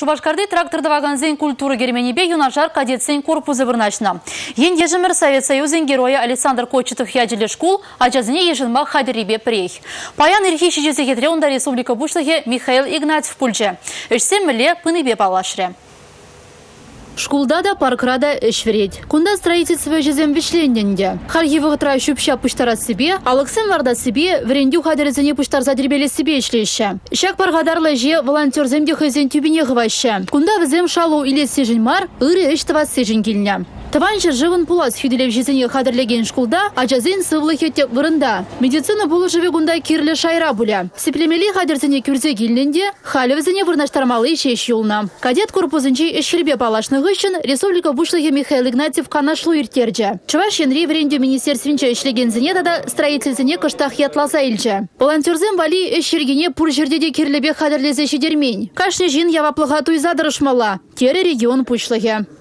Шубашкарды тракторды ваганзен культуры герменебе юнашар кадетсен корпузы вырначна. Ен ежімір Совет Союзен героя Александр Кочетов яджилі шкул, ажазыне ежінма хадерибе прейх. Паян ирхи шежесе кетре онда республика бушлығы Михаил Игнатьев пульче. Үшсен міле пыныбе палашре. Шкулда да паркрада эш верет. Кунда строительство жезем вишленненде. Харгивы гытра шупша пуштара себе, алыксын варда себе, врендю хадерзене пуштарса дербеле себе ишлеше. Шак паргадарлы же волонтер земде хызен тюбине гываще. Кунда візем шалу или сежін мар, ыры эш сежін келіне. Таван живын пулас хюделев жезене хадырлеген шкулда, ажазен сывлы хетте вырында. Медицина булы живе гунда кирлі шайра буля. Сиплемели хадырзене күрзе келненде, халевзене вырнаштармалы шеш юлна. Кадет корпусынче эшхербе палашны гыщын Республика бушлығы Михаил Игнатьев канашлу иртерже. Чуваш енри вренде министерствинче эшлегензене дада строительзене кыштах ятласа илче. Волонтерзен вали эшхергене пур жердеде кирлебе хадырлезе шедермень. Кашне жин яваплыға туйзадырышмала. Тере регион пушлығы.